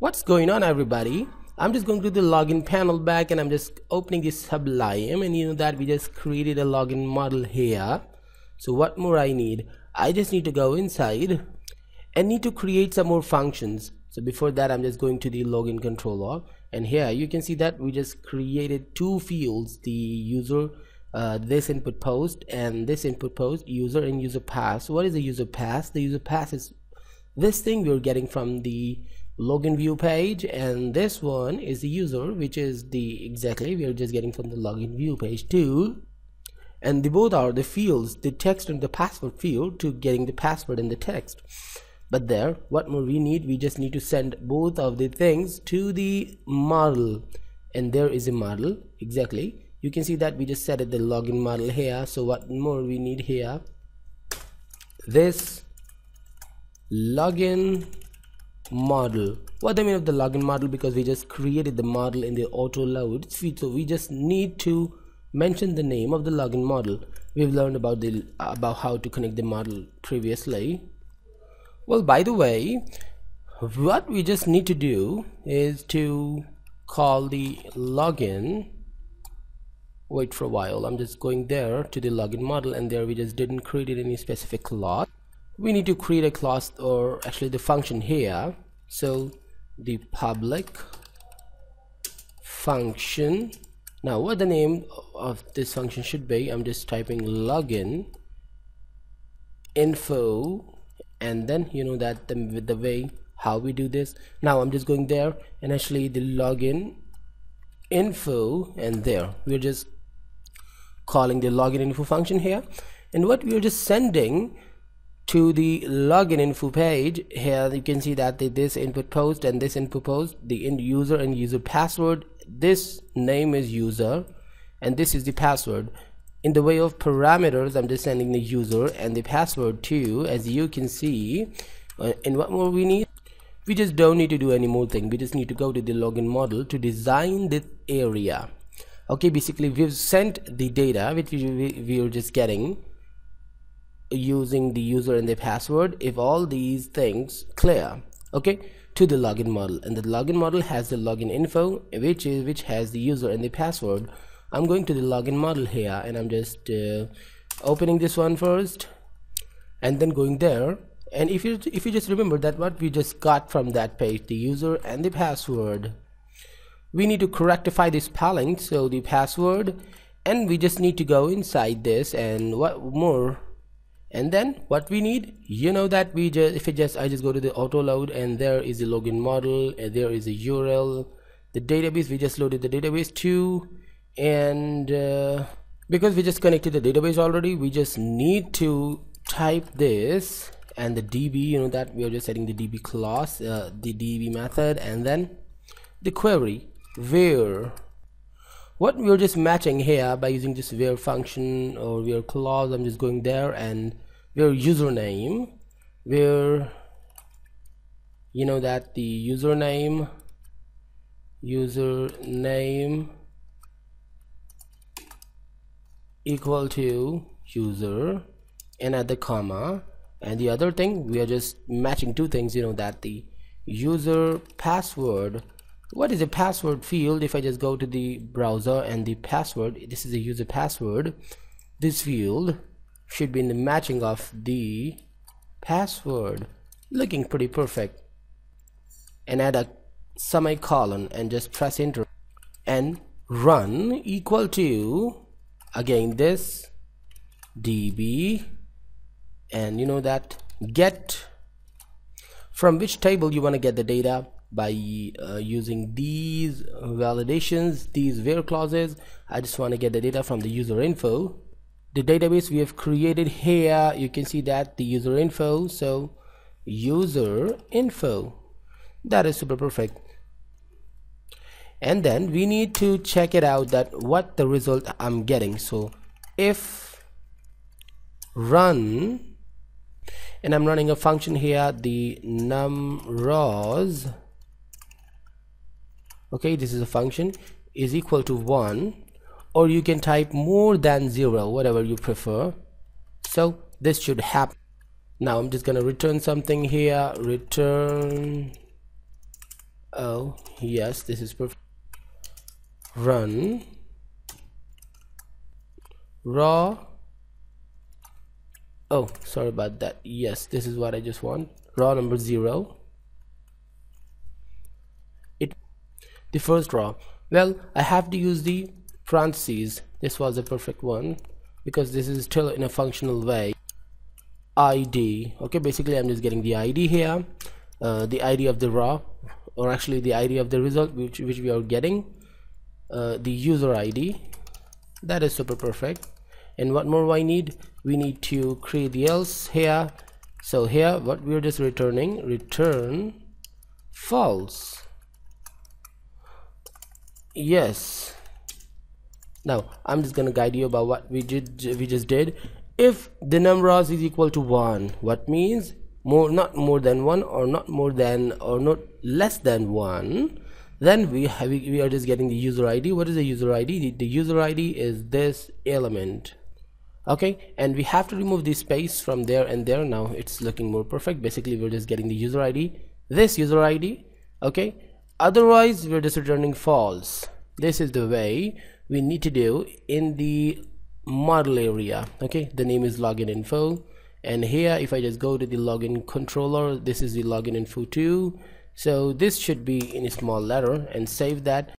what's going on everybody? I'm just going to the login panel back and I'm just opening this Sublime and you know that we just created a login model here. So what more I need? I just need to go inside and need to create some more functions. So before that I'm just going to the login controller and here you can see that we just created two fields the user uh, this input post and this input post user and user pass. What is the user pass? The user pass is this thing we're getting from the login view page and this one is the user which is the exactly we are just getting from the login view page too and the both are the fields the text and the password field to getting the password and the text. But there what more we need we just need to send both of the things to the model. And there is a model exactly. You can see that we just set it the login model here. So what more we need here? This login model. What I mean of the login model? Because we just created the model in the auto load feed so we just need to mention the name of the login model. We've learned about the about how to connect the model previously. Well by the way what we just need to do is to call the login. Wait for a while. I'm just going there to the login model and there we just didn't create any specific class we need to create a class or actually the function here. So the public function. Now what the name of this function should be I'm just typing login info and then you know that the, the way how we do this. Now I'm just going there and actually the login info and there. We're just calling the login info function here. And what we're just sending to the login info page. Here you can see that the, this input post and this input post the end user and user password. This name is user and this is the password. In the way of parameters I'm just sending the user and the password too as you can see uh, and what more we need? We just don't need to do any more thing. We just need to go to the login model to design this area. Okay basically we've sent the data which we, we, we are just getting using the user and the password if all these things clear okay to the login model. And the login model has the login info which is which has the user and the password. I'm going to the login model here and I'm just uh, opening this one first and then going there. And if you if you just remember that what we just got from that page the user and the password we need to rectify this spelling so the password and we just need to go inside this and what more and then what we need you know that we just if it just I just go to the auto load and there is the login model and there is a URL the database we just loaded the database too and uh, because we just connected the database already we just need to type this and the db you know that we are just setting the db class uh, the db method and then the query where what we're just matching here by using this where function or where clause I'm just going there and where username where you know that the username username equal to user and at the comma. And the other thing we are just matching two things you know that the user password. What is a password field? If I just go to the browser and the password this is a user password. This field should be in the matching of the password. Looking pretty perfect. And add a semicolon and just press enter. And run equal to again this db and you know that? Get from which table you want to get the data? By uh, using these validations these where clauses. I just want to get the data from the user info the database we have created here you can see that the user info so user info that is super perfect. And then we need to check it out that what the result I'm getting. So if run and I'm running a function here the num rows okay this is a function is equal to 1 or you can type more than 0 whatever you prefer. So this should happen now I'm just gonna return something here. Return oh yes this is perfect run raw oh sorry about that. Yes this is what I just want. Raw number zero. It the first raw. Well I have to use the parentheses this was a perfect one because this is still in a functional way. ID okay basically I'm just getting the ID here. Uh, the ID of the raw or actually the ID of the result which, which we are getting. Uh, the user ID that is super perfect. And what more I need? We need to create the else here. So here what we're just returning return false. Yes now I'm just gonna guide you about what we did we just did. If the number is equal to 1 what means more not more than 1 or not more than or not less than 1 then we have we are just getting the user id what is the user id the, user id is this element. Okay? And we have to remove the space from there and there. Now it's looking more perfect. Basically we're just getting the user id this user id okay? Otherwise we're just returning false. This is the way we need to do in the model area. Okay the name is login info. And here if I just go to the login controller this is the login info 2 so this should be in a small letter and save that